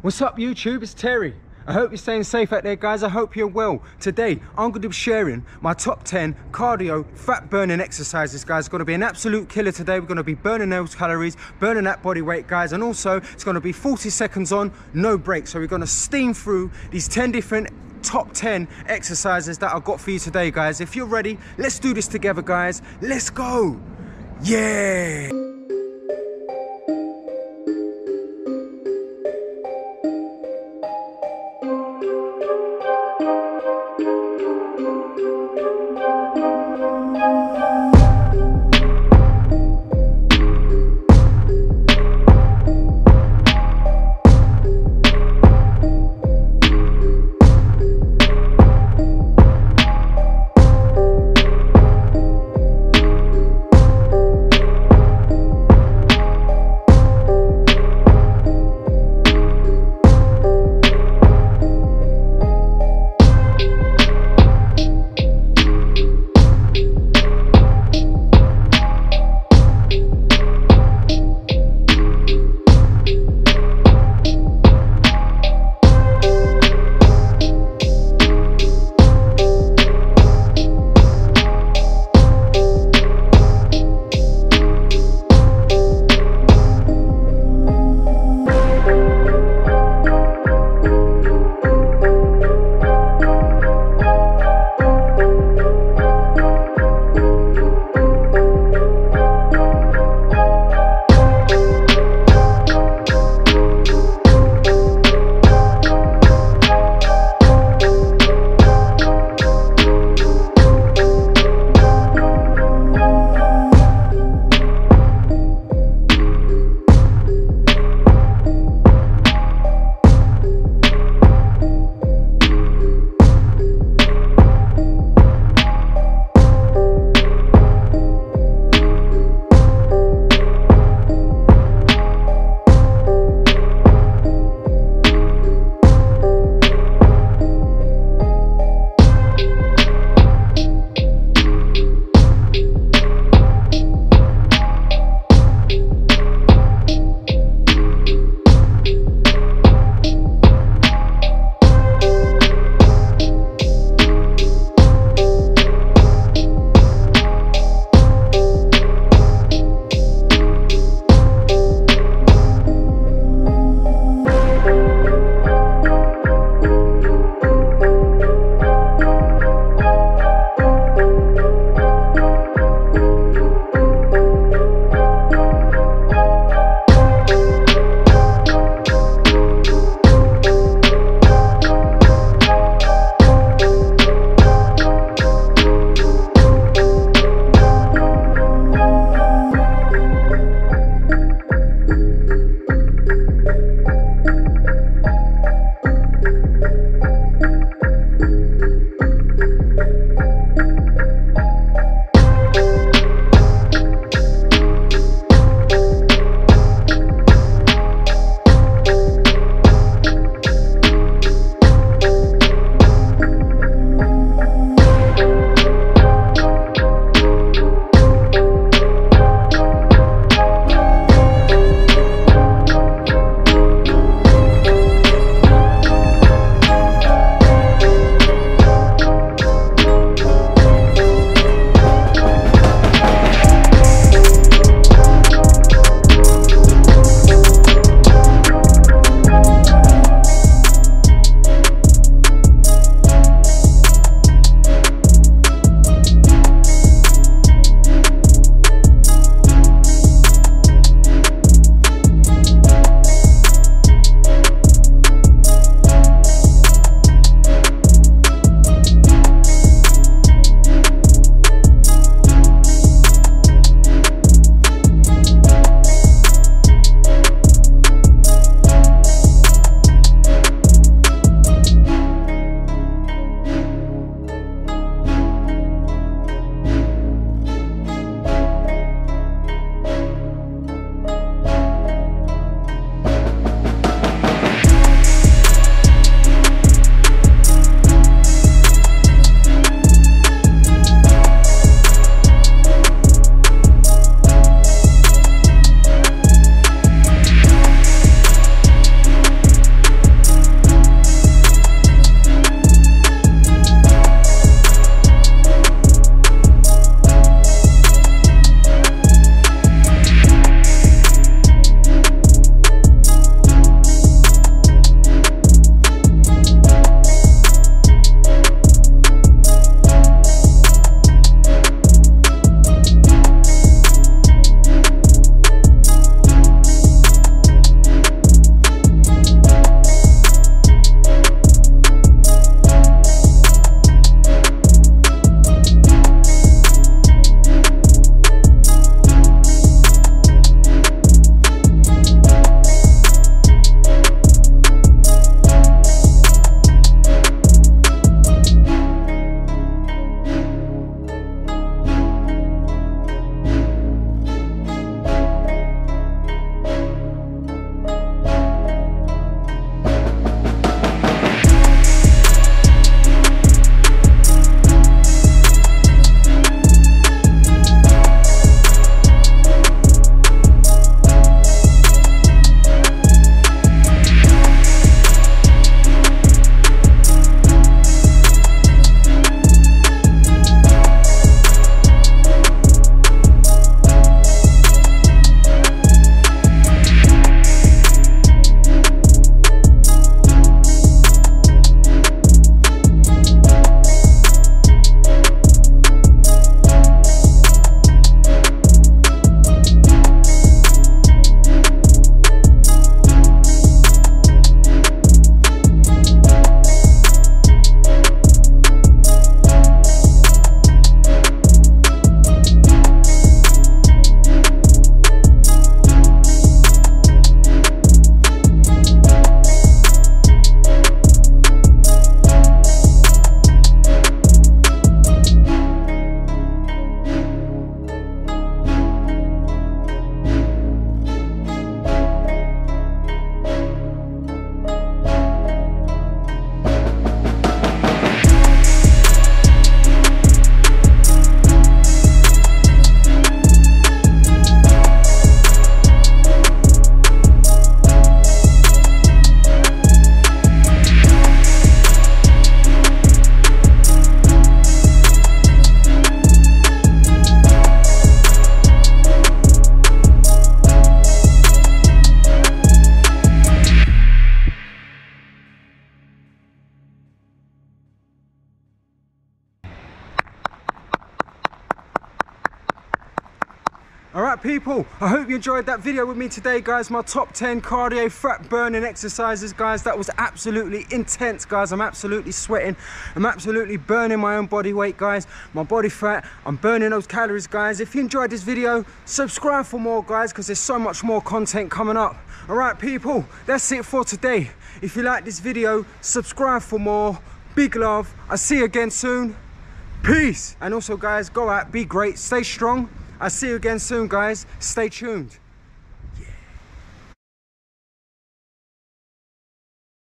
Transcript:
What's up YouTube? It's Terry. I hope you're staying safe out there guys. I hope you're well. Today I'm going to be sharing my top 10 cardio fat burning exercises guys. It's going to be an absolute killer today. We're going to be burning those calories, burning that body weight guys and also it's going to be 40 seconds on, no break. So we're going to steam through these 10 different top 10 exercises that I've got for you today guys. If you're ready, let's do this together guys. Let's go. Yeah. Right, people, I hope you enjoyed that video with me today, guys. My top 10 cardio fat burning exercises, guys. That was absolutely intense, guys. I'm absolutely sweating. I'm absolutely burning my own body weight, guys. My body fat. I'm burning those calories, guys. If you enjoyed this video, subscribe for more, guys, because there's so much more content coming up. All right, people, that's it for today. If you like this video, subscribe for more. Big love. I'll see you again soon. Peace. And also, guys, go out, be great, stay strong. I'll see you again soon, guys. Stay tuned.